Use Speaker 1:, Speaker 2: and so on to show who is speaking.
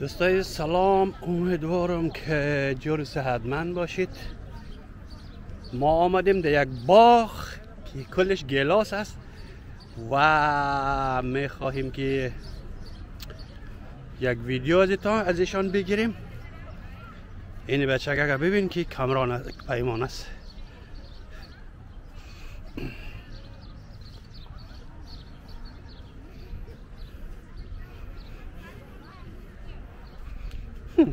Speaker 1: دوستای سلام امیدوارم که جور صحتمند باشید. ما آمدیم در یک باغ که کلش گلاس است و می خواهیم که یک ویدیو از ایشان بگیریم. این بچه اگر ببین که کامران پیمان است. Hmm.